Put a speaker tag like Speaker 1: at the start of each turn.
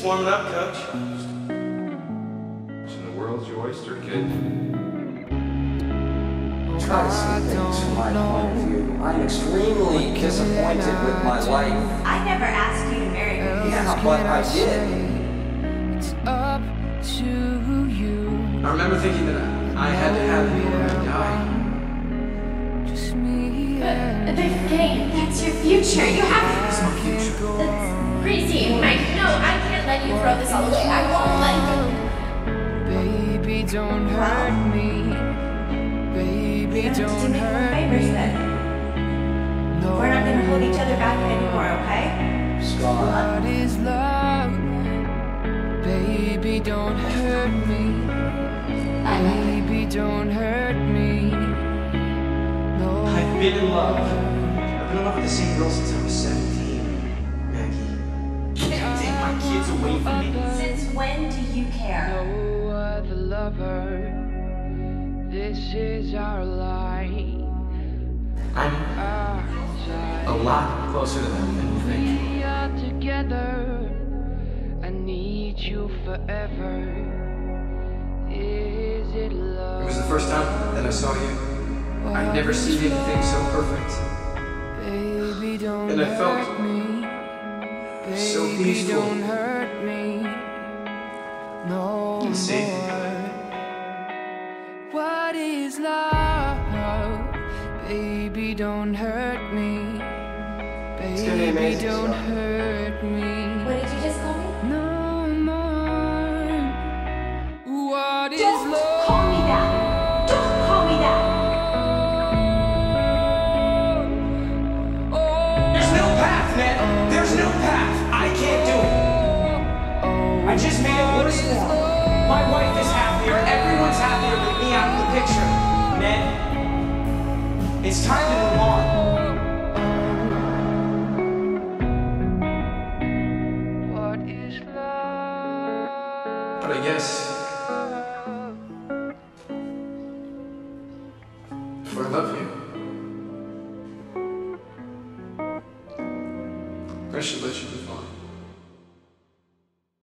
Speaker 1: Just warming up, coach.
Speaker 2: In the world's your oyster, kid.
Speaker 3: Try to see things from my point of view. I'm extremely disappointed with my life.
Speaker 4: I never asked you to marry me.
Speaker 3: Yeah, but I did.
Speaker 5: It's up to you.
Speaker 1: I remember thinking that I, I had to have you or I'd die.
Speaker 5: Just me
Speaker 6: But
Speaker 5: and
Speaker 6: they're that's your future. You have
Speaker 1: It's my future.
Speaker 6: That's crazy. Mike, no, I can't let you throw this all away. I won't let you.
Speaker 5: Baby, don't hurt me. Baby,
Speaker 4: You don't have to do
Speaker 5: don't
Speaker 4: me more
Speaker 5: hurt
Speaker 4: favors
Speaker 5: me.
Speaker 4: then.
Speaker 5: No.
Speaker 4: We're not gonna hold each other back anymore, okay?
Speaker 3: Scott,
Speaker 5: What is love? Baby, don't hurt me.
Speaker 6: I love you.
Speaker 5: Baby, don't hurt me. No.
Speaker 1: I've been in love. I've been in love with the same girl since I was 17. Kids away from me.
Speaker 4: Since when do you care?
Speaker 5: No other lover. This is our life.
Speaker 1: I'm a lot closer to them than you think.
Speaker 5: We are together. I need you forever. Is it love?
Speaker 1: It was the first time that I saw you. I'd never seen anything so perfect.
Speaker 5: Baby, don't
Speaker 1: And I felt
Speaker 5: hurt me. Baby,
Speaker 1: so peaceful.
Speaker 5: don't hurt me. No more. What is love? Baby, don't hurt me. Baby, don't hurt me.
Speaker 1: I just made it worse for. My wife is happier. Everyone's happier with me out of the picture. Ned, it's time to move on.
Speaker 5: what is love?
Speaker 1: But I guess if I love you, I should let you move